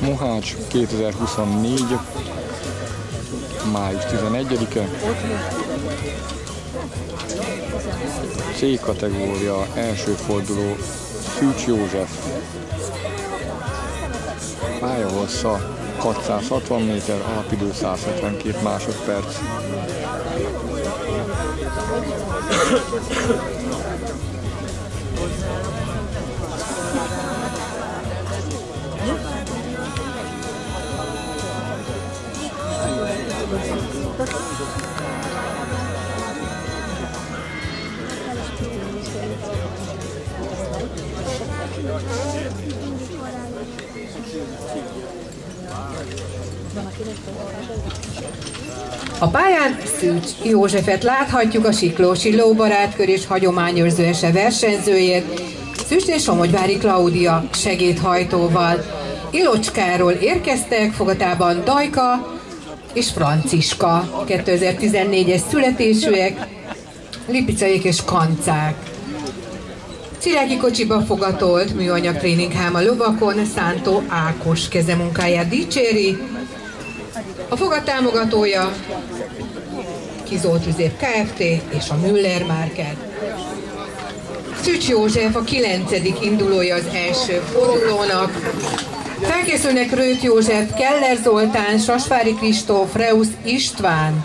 Mohács 2024. Május 11-e. C kategória első forduló Szűcs József. Pályahossza 660 méter, alapidő 172 másodperc. A pályán Szűcs Józsefet láthatjuk a Siklósi Lóbarátkör és hagyományőrzőese versenyzőjét, Szűcsné Somogyvári Klaudia segédhajtóval. Ilocskáról érkeztek, fogatában Dajka és Franciska, 2014-es születésűek, Lipicaik és Kancák. Szilági kocsiba fogatolt műanyag tréninghám a lovakon Szántó Ákos kezemunkáját dicséri. A fogat támogatója Kizolt Üzép Kft. és a Müller Market. Szücs József a kilencedik indulója az első fordulónak. Felkészülnek Rőt József, Keller Zoltán, Sasvári Kristóf, Reusz István.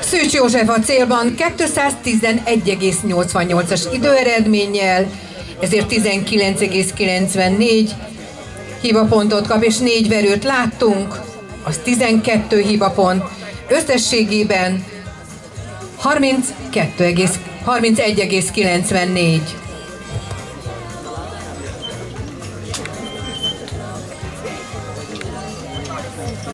Szűcs József a célban 211,88-as időeredménnyel, ezért 19,94 hibapontot kap, és négy verőt láttunk, az 12 hibapont. Összességében 31,94.